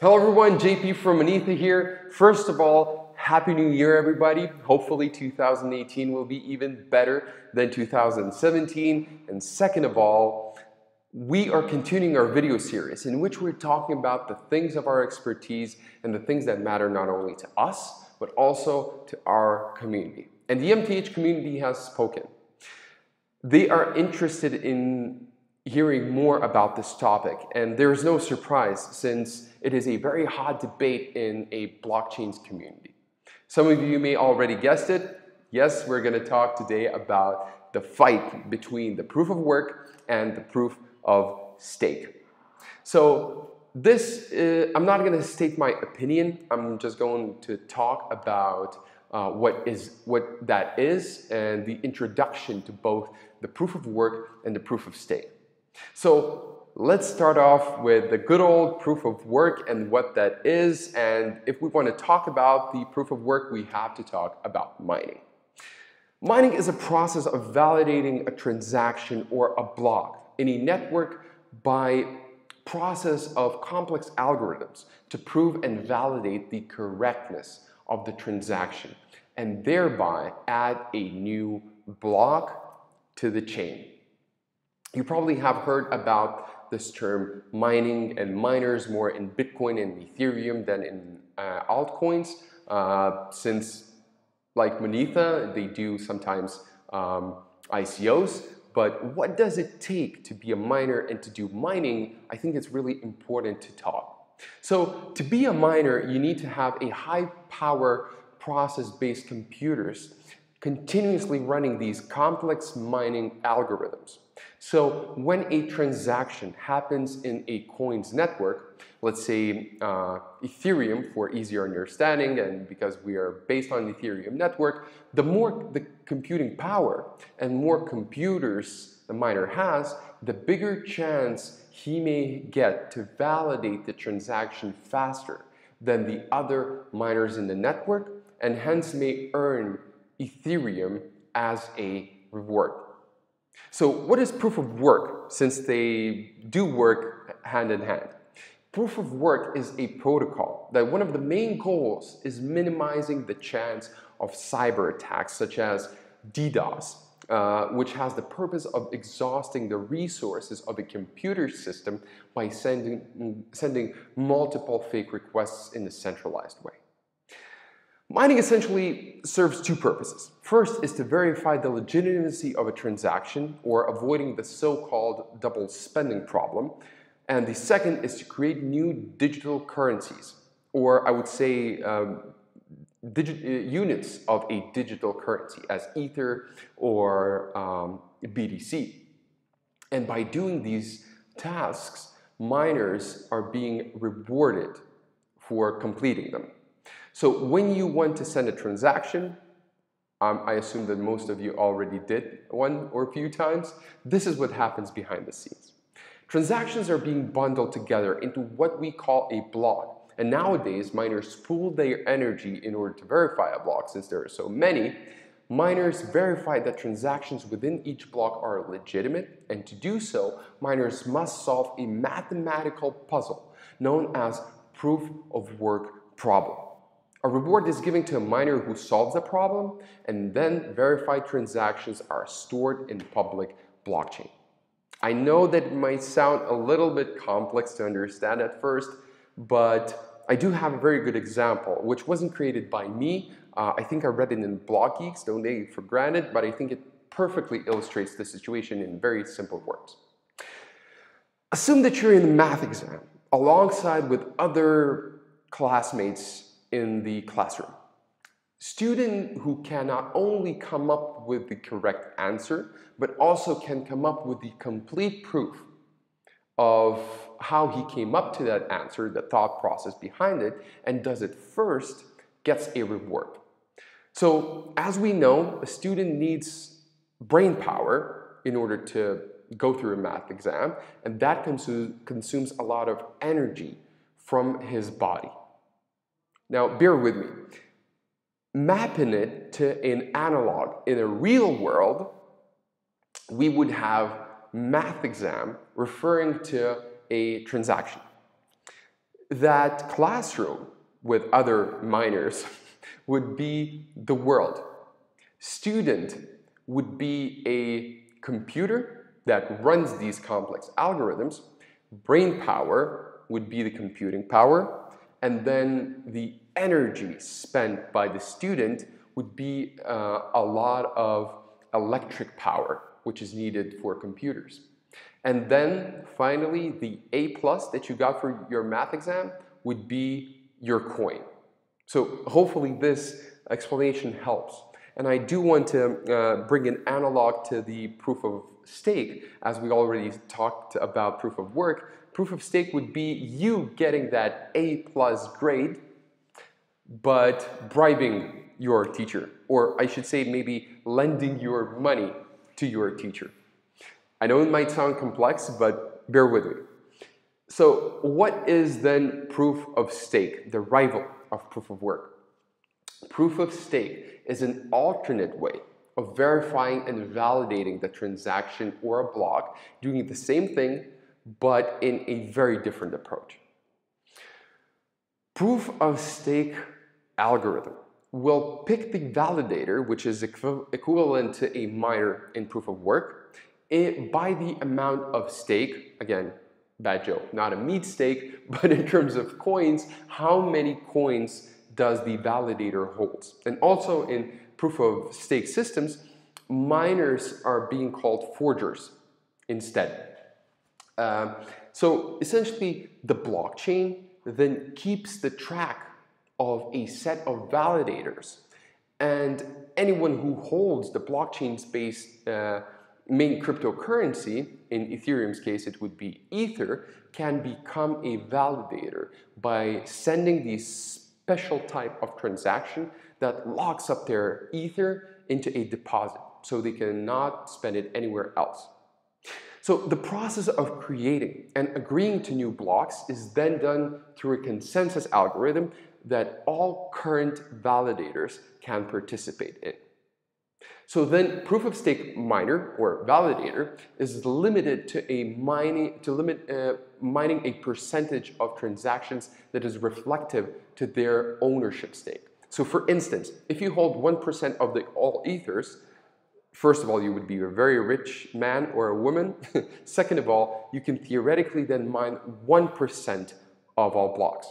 Hello everyone, JP from Monetha here. First of all, Happy New Year everybody. Hopefully 2018 will be even better than 2017. And second of all, we are continuing our video series in which we're talking about the things of our expertise and the things that matter not only to us, but also to our community. And the MTH community has spoken. They are interested in hearing more about this topic. And there is no surprise since it is a very hot debate in a blockchains community. Some of you may already guessed it. Yes, we're going to talk today about the fight between the proof of work and the proof of stake. So this, uh, I'm not going to state my opinion. I'm just going to talk about uh, what is what that is and the introduction to both the proof of work and the proof of stake. So let's start off with the good old proof of work and what that is. And if we want to talk about the proof of work, we have to talk about mining. Mining is a process of validating a transaction or a block in a network by process of complex algorithms to prove and validate the correctness of the transaction and thereby add a new block to the chain. You probably have heard about this term mining and miners more in Bitcoin and Ethereum than in uh, altcoins uh, since like Monetha, they do sometimes um, ICOs, but what does it take to be a miner and to do mining? I think it's really important to talk. So to be a miner, you need to have a high power process-based computers continuously running these complex mining algorithms. So when a transaction happens in a coins network, let's say uh, Ethereum for easier understanding and because we are based on the Ethereum network, the more the computing power and more computers the miner has, the bigger chance he may get to validate the transaction faster than the other miners in the network and hence may earn Ethereum as a reward. So what is proof of work since they do work hand in hand? Proof of work is a protocol that one of the main goals is minimizing the chance of cyber attacks such as DDoS, uh, which has the purpose of exhausting the resources of a computer system by sending, sending multiple fake requests in a centralized way. Mining essentially serves two purposes. First is to verify the legitimacy of a transaction or avoiding the so-called double spending problem. And the second is to create new digital currencies, or I would say um, uh, units of a digital currency as Ether or um, BTC. And by doing these tasks, miners are being rewarded for completing them. So when you want to send a transaction, um, I assume that most of you already did one or a few times, this is what happens behind the scenes. Transactions are being bundled together into what we call a block. And nowadays, miners pool their energy in order to verify a block since there are so many. Miners verify that transactions within each block are legitimate, and to do so, miners must solve a mathematical puzzle known as proof of work problem. A reward is given to a miner who solves a problem, and then verified transactions are stored in public blockchain. I know that it might sound a little bit complex to understand at first, but I do have a very good example, which wasn't created by me. Uh, I think I read it in Block Geeks, don't take it for granted, but I think it perfectly illustrates the situation in very simple words. Assume that you're in the math exam alongside with other classmates in the classroom. Student who can not only come up with the correct answer, but also can come up with the complete proof of how he came up to that answer, the thought process behind it, and does it first, gets a reward. So as we know, a student needs brain power in order to go through a math exam, and that consumes a lot of energy from his body. Now, bear with me. Mapping it to an analog in a real world, we would have math exam referring to a transaction. that classroom with other miners would be the world. Student would be a computer that runs these complex algorithms. Brain power would be the computing power. And then the energy spent by the student would be uh, a lot of electric power, which is needed for computers. And then finally, the A plus that you got for your math exam would be your coin. So hopefully this explanation helps. And I do want to uh, bring an analog to the proof of stake, as we already talked about proof of work. Proof of stake would be you getting that A plus grade, but bribing your teacher, or I should say maybe lending your money to your teacher. I know it might sound complex, but bear with me. So what is then proof of stake, the rival of proof of work? Proof of stake is an alternate way of verifying and validating the transaction or a block, doing the same thing, but in a very different approach. Proof of stake algorithm will pick the validator, which is equivalent to a miner in proof of work, it, by the amount of stake, again, bad joke, not a meat stake, but in terms of coins, how many coins does the validator holds? And also in proof of stake systems, miners are being called forgers instead. Uh, so essentially, the blockchain then keeps the track of a set of validators. And anyone who holds the blockchain space uh, main cryptocurrency, in Ethereum's case it would be Ether, can become a validator by sending the special type of transaction that locks up their Ether into a deposit so they cannot spend it anywhere else. So the process of creating and agreeing to new blocks is then done through a consensus algorithm that all current validators can participate in. So then proof of stake miner or validator is limited to a mining to limit uh, mining a percentage of transactions that is reflective to their ownership stake. So for instance, if you hold 1% of the all ethers, first of all, you would be a very rich man or a woman. Second of all, you can theoretically then mine 1% of all blocks.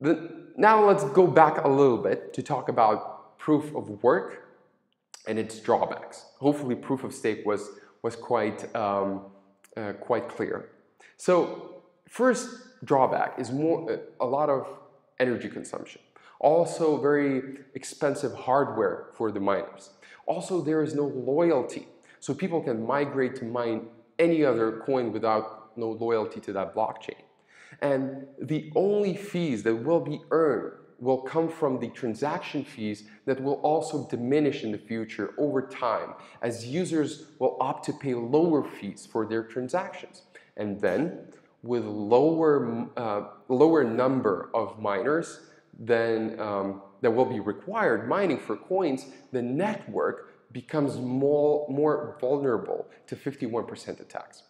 Then, now let's go back a little bit to talk about proof of work and its drawbacks. Hopefully proof of stake was, was quite, um, uh, quite clear. So first drawback is more, uh, a lot of energy consumption. Also very expensive hardware for the miners. Also there is no loyalty. So people can migrate to mine any other coin without no loyalty to that blockchain. And the only fees that will be earned will come from the transaction fees that will also diminish in the future over time as users will opt to pay lower fees for their transactions. And then with lower, uh, lower number of miners than um, that will be required mining for coins, the network becomes more, more vulnerable to 51% attacks.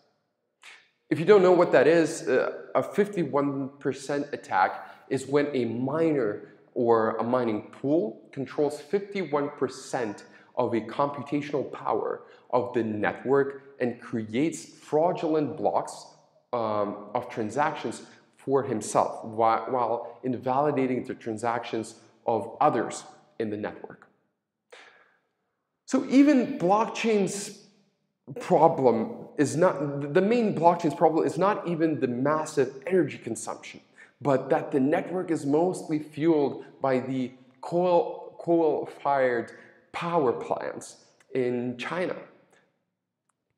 If you don't know what that is, uh, a 51% attack is when a miner or a mining pool controls 51% of a computational power of the network and creates fraudulent blocks um, of transactions for himself while, invalidating the transactions of others in the network. So even blockchain's problem is not, the main blockchain's problem is not even the massive energy consumption but that the network is mostly fueled by the coal, coal-fired power plants in China.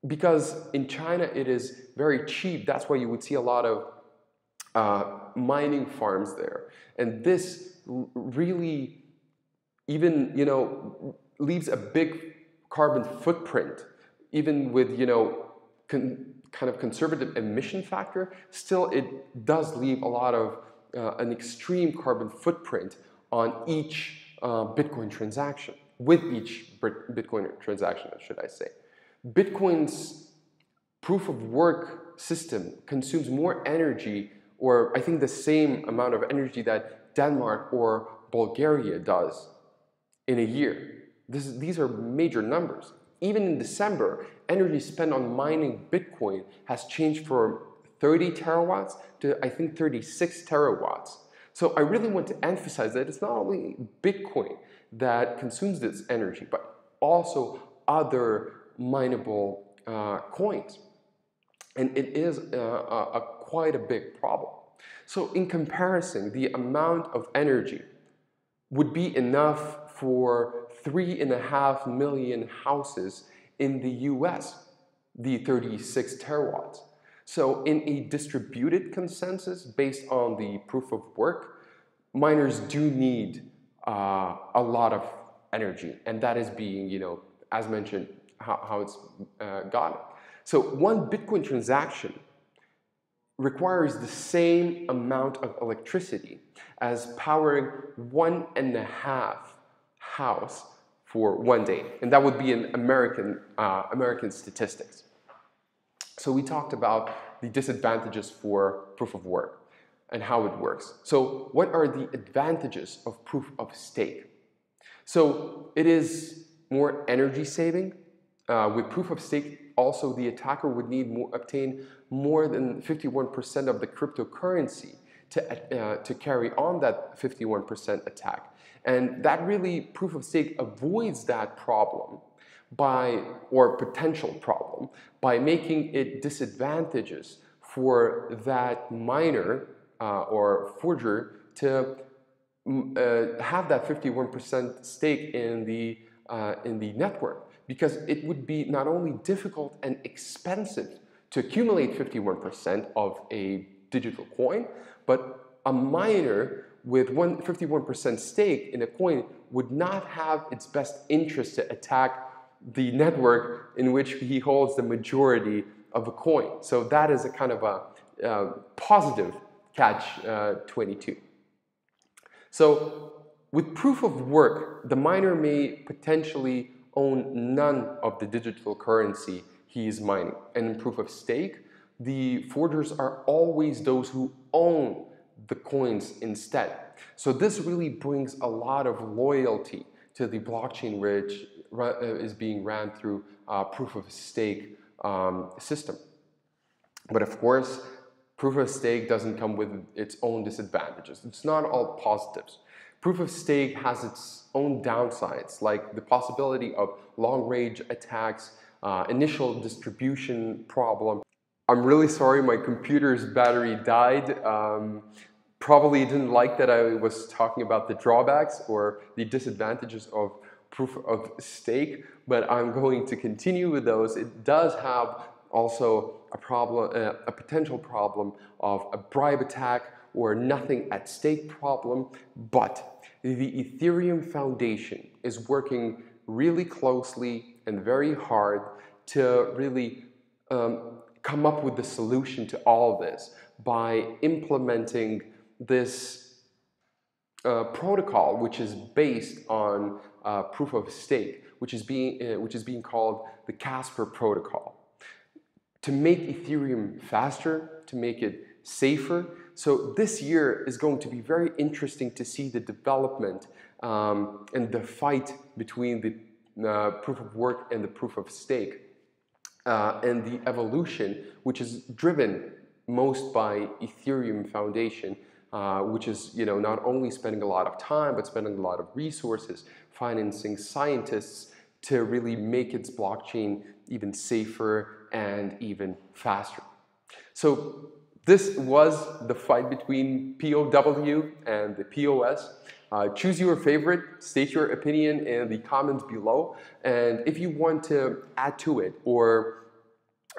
Because in China it is very cheap, that's why you would see a lot of uh, mining farms there. And this really even, you know, leaves a big carbon footprint, even with, you know, kind of conservative emission factor, still it does leave a lot of uh, an extreme carbon footprint on each uh, Bitcoin transaction, with each Bitcoin transaction, should I say. Bitcoin's proof of work system consumes more energy or I think the same amount of energy that Denmark or Bulgaria does in a year. This, these are major numbers. Even in December, energy spent on mining Bitcoin has changed from 30 terawatts to I think 36 terawatts. So I really want to emphasize that it's not only Bitcoin that consumes this energy, but also other mineable uh, coins. And it is uh, a, a quite a big problem. So in comparison, the amount of energy would be enough for three and a half million houses in the US, the 36 terawatts. So in a distributed consensus based on the proof of work, miners do need uh, a lot of energy, and that is being, you know, as mentioned, how, how it's uh, gotten. So one Bitcoin transaction requires the same amount of electricity as powering one and a half house for one day, and that would be in American uh, American statistics. So we talked about the disadvantages for proof of work and how it works. So what are the advantages of proof of stake? So it is more energy saving. Uh, with proof of stake, also the attacker would need more, obtain more than 51% of the cryptocurrency to, uh, to carry on that 51% attack. And that really, proof of stake avoids that problem by, or potential problem, by making it disadvantageous for that miner uh, or forger to mm, uh, have that 51% stake in the, uh, in the network because it would be not only difficult and expensive to accumulate 51% of a digital coin, but a miner with 51% stake in a coin would not have its best interest to attack the network in which he holds the majority of a coin. So that is a kind of a uh, positive catch uh, 22. So with proof of work, the miner may potentially own none of the digital currency he is mining. And in proof of stake, the forgers are always those who own the coins instead. So this really brings a lot of loyalty to the blockchain which uh, is being ran through uh, proof of stake um, system. But of course, proof of stake doesn't come with its own disadvantages. It's not all positives. Proof of stake has its own downsides, like the possibility of long-range attacks, uh, initial distribution problem. I'm really sorry my computer's battery died. Um, probably didn't like that I was talking about the drawbacks or the disadvantages of proof of stake, but I'm going to continue with those. It does have also a problem, uh, a potential problem of a bribe attack or nothing at stake problem, but the Ethereum Foundation is working really closely and very hard to really um, come up with the solution to all this by implementing this uh, protocol which is based on uh, proof of stake, which is, being, uh, which is being called the Casper protocol. To make Ethereum faster, to make it safer, so this year is going to be very interesting to see the development um, and the fight between the uh, proof of work and the proof of stake uh, and the evolution which is driven most by Ethereum Foundation uh, which is you know not only spending a lot of time but spending a lot of resources financing scientists to really make its blockchain even safer and even faster. So this was the fight between POW and the POS. Uh, choose your favorite, state your opinion in the comments below. And if you want to add to it or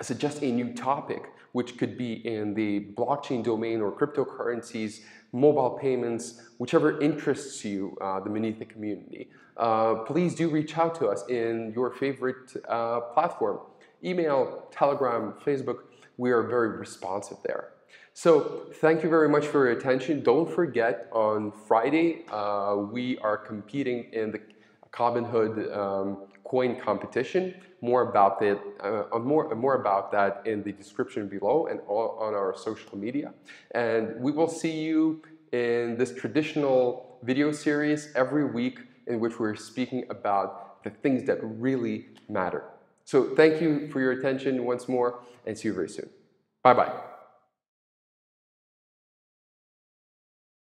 suggest a new topic, which could be in the blockchain domain or cryptocurrencies, mobile payments, whichever interests you, uh, the Monetha community, uh, please do reach out to us in your favorite uh, platform. Email, Telegram, Facebook, we are very responsive there. So thank you very much for your attention. Don't forget on Friday, uh, we are competing in the Robinhood um, coin competition. More about that, uh, more, more about that in the description below and all on our social media. And we will see you in this traditional video series every week in which we're speaking about the things that really matter. So thank you for your attention once more and see you very soon. Bye bye.